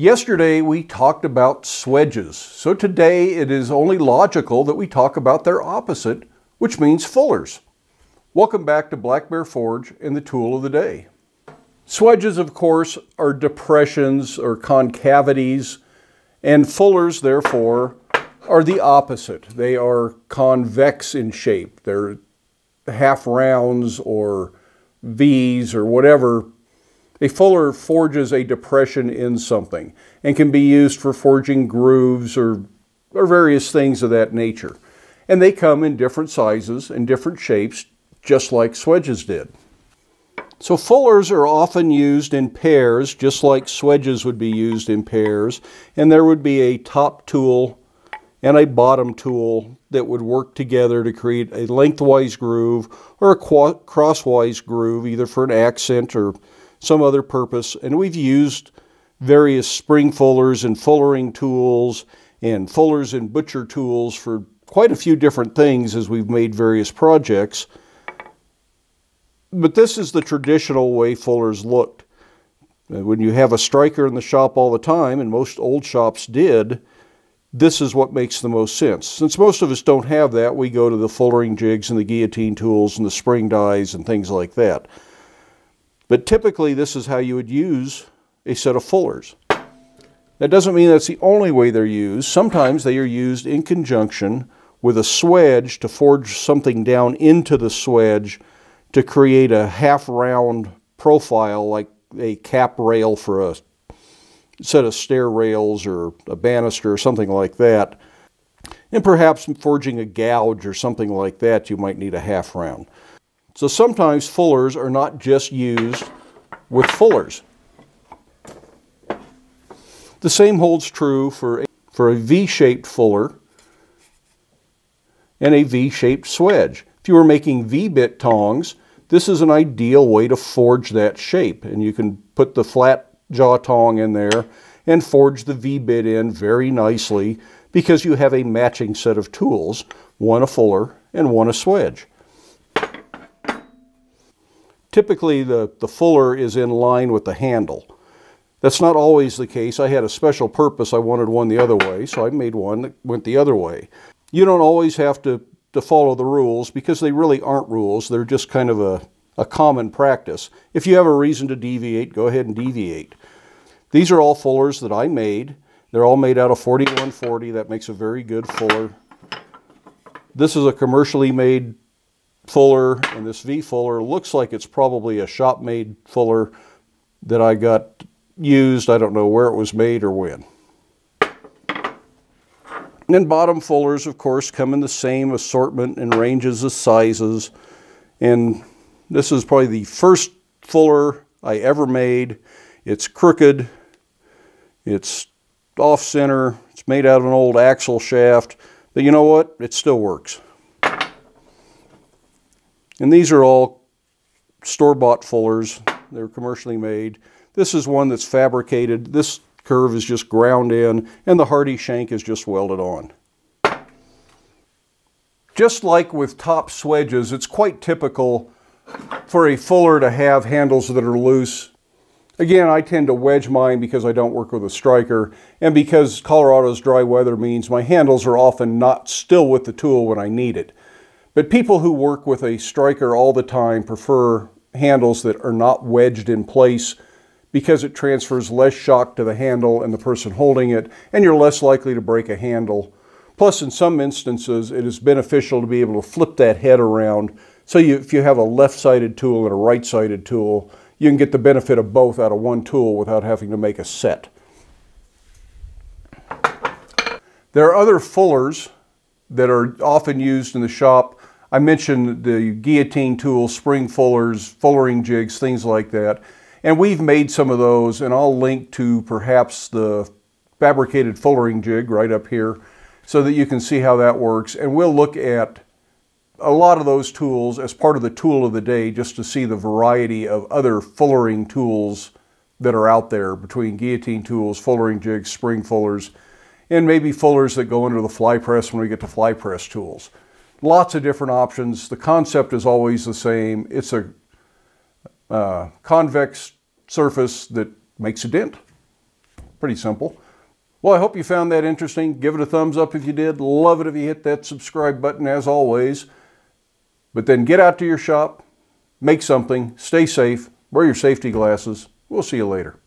Yesterday we talked about swedges, so today it is only logical that we talk about their opposite, which means fullers. Welcome back to Black Bear Forge and the tool of the day. Swedges, of course, are depressions or concavities, and fullers, therefore, are the opposite. They are convex in shape. They're half rounds or V's or whatever a fuller forges a depression in something and can be used for forging grooves or, or various things of that nature. And they come in different sizes and different shapes, just like swedges did. So fullers are often used in pairs, just like swedges would be used in pairs, and there would be a top tool and a bottom tool that would work together to create a lengthwise groove or a crosswise groove, either for an accent or some other purpose. And we've used various spring fullers and fullering tools and fullers and butcher tools for quite a few different things as we've made various projects. But this is the traditional way fullers looked. Uh, when you have a striker in the shop all the time, and most old shops did, this is what makes the most sense. Since most of us don't have that, we go to the fullering jigs and the guillotine tools and the spring dies and things like that. But typically, this is how you would use a set of fullers. That doesn't mean that's the only way they're used. Sometimes they are used in conjunction with a swedge to forge something down into the swedge to create a half round profile like a cap rail for a set of stair rails or a banister or something like that. And perhaps forging a gouge or something like that, you might need a half round. So sometimes fullers are not just used with fullers. The same holds true for a, for a V-shaped fuller and a V-shaped swedge. If you were making V-bit tongs, this is an ideal way to forge that shape. And you can put the flat jaw tong in there and forge the V-bit in very nicely because you have a matching set of tools, one a fuller and one a swedge. Typically, the, the fuller is in line with the handle. That's not always the case. I had a special purpose. I wanted one the other way, so I made one that went the other way. You don't always have to, to follow the rules because they really aren't rules. They're just kind of a, a common practice. If you have a reason to deviate, go ahead and deviate. These are all fullers that I made. They're all made out of 4140. That makes a very good fuller. This is a commercially made fuller, and this V fuller looks like it's probably a shop-made fuller that I got used. I don't know where it was made or when. And bottom fullers, of course, come in the same assortment and ranges of sizes. And this is probably the first fuller I ever made. It's crooked. It's off-center. It's made out of an old axle shaft. But you know what? It still works. And these are all store-bought fullers. They're commercially made. This is one that's fabricated. This curve is just ground in, and the Hardy shank is just welded on. Just like with top swedges, it's quite typical for a fuller to have handles that are loose. Again, I tend to wedge mine because I don't work with a striker, and because Colorado's dry weather means my handles are often not still with the tool when I need it. But people who work with a striker all the time prefer handles that are not wedged in place because it transfers less shock to the handle and the person holding it, and you're less likely to break a handle. Plus, in some instances, it is beneficial to be able to flip that head around. So you, if you have a left-sided tool and a right-sided tool, you can get the benefit of both out of one tool without having to make a set. There are other fullers that are often used in the shop I mentioned the guillotine tools, spring fullers, fullering jigs, things like that. And we've made some of those, and I'll link to perhaps the fabricated fullering jig right up here so that you can see how that works. And we'll look at a lot of those tools as part of the tool of the day just to see the variety of other fullering tools that are out there between guillotine tools, fullering jigs, spring fullers, and maybe fullers that go under the fly press when we get to fly press tools lots of different options. The concept is always the same. It's a uh, convex surface that makes a dent. Pretty simple. Well, I hope you found that interesting. Give it a thumbs up if you did. Love it if you hit that subscribe button as always. But then get out to your shop, make something, stay safe, wear your safety glasses. We'll see you later.